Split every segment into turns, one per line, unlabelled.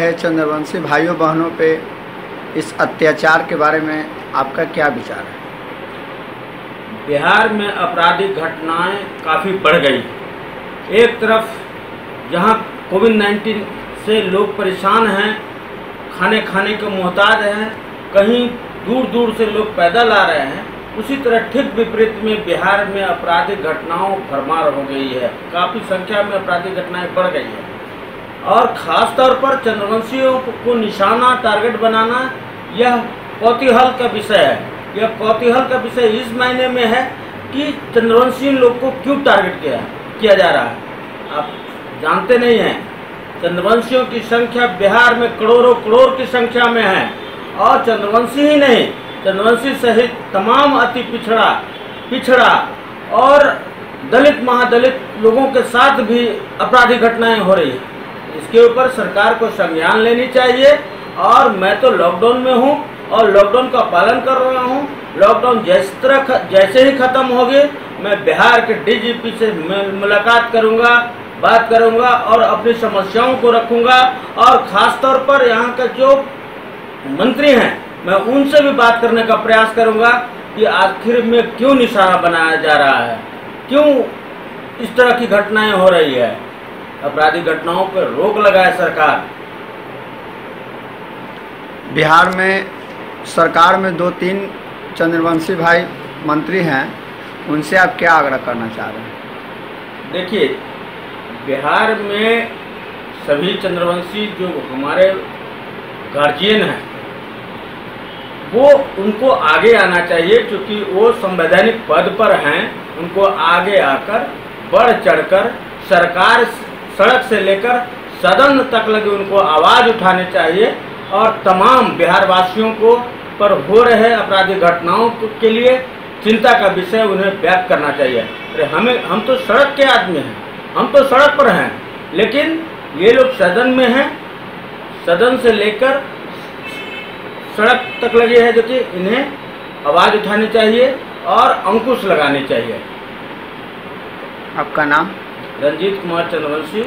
है चंद्रवंशी, भाइयों बहनों पे इस अत्याचार के बारे में आपका क्या विचार है?
बिहार में आपराधिक घटनाएँ काफ़ी बढ़ गई। एक तरफ़ जहाँ कोविड 19 से लोग परेशान हैं खाने खाने के मोहताज हैं, कहीं दूर दूर से लोग पैदल आ रहे हैं, उसी तरह ठीक विपरीत में बिहार में आपराधिक घटनाओं भरमार हो गई है। काफ़ी संख्या में आपराधिक घटनाएँ बढ़ गई है। और ख़ास तौर पर चंद्रवंशियों को निशाना टारगेट बनाना, यह कौतूहल का विषय है। यह कौतूहल का विषय इस मायने में है कि चंद्रवंशी लोग को क्यों टारगेट किया किया जा रहा है। आप जानते नहीं हैं, चंद्रवंशियों की संख्या बिहार में करोड़ों करोड़ की संख्या में है और चंद्रवंशी ही नहीं, चंद्रवंशी सहित तमाम अति पिछड़ा पिछड़ा और दलित, महादलित लोगों के साथ भी आपराधिक घटनाएँ हो रही है। इसके ऊपर सरकार को संज्ञान लेनी चाहिए। और मैं तो लॉकडाउन में हूँ और लॉकडाउन का पालन कर रहा हूँ। लॉकडाउन जिस तरह जैसे ही खत्म होगी, मैं बिहार के डीजीपी से मुलाकात करूँगा, बात करूँगा और अपनी समस्याओं को रखूँगा। और ख़ास तौर पर यहाँ के जो मंत्री हैं, मैं उनसे भी बात करने का प्रयास करूँगा कि आखिर में क्यों निशाना बनाया जा रहा है। क्यों इस तरह की घटनाएँ हो रही है? आपराधिक घटनाओं पर रोक लगाए सरकार।
बिहार में सरकार में दो तीन चंद्रवंशी भाई मंत्री हैं उनसे आप क्या आग्रह करना चाह रहे हैं?
देखिए बिहार में सभी चंद्रवंशी जो हमारे गार्जियन हैं वो उनको आगे आना चाहिए क्योंकि वो संवैधानिक पद पर हैं उनको आगे आकर बढ़ चढ़कर सरकार सड़क से लेकर सदन तक लगे उनको आवाज़ उठानी चाहिए और तमाम बिहार वासियों को पर हो रहे आपराधिक घटनाओं के लिए चिंता का विषय उन्हें व्यक्त करना चाहिए। अरे हमें हम तो सड़क के आदमी हैं। हम तो सड़क पर हैं। लेकिन ये लोग सदन में हैं। सदन से लेकर सड़क तक लगे हैं जो कि इन्हें आवाज़ उठानी चाहिए और अंकुश लगाने चाहिए।
आपका नाम?
रंजीत कुमार चंद्रवंशी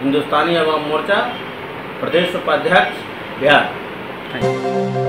हिंदुस्तानी अवाम मोर्चा प्रदेश उपाध्यक्ष बिहार।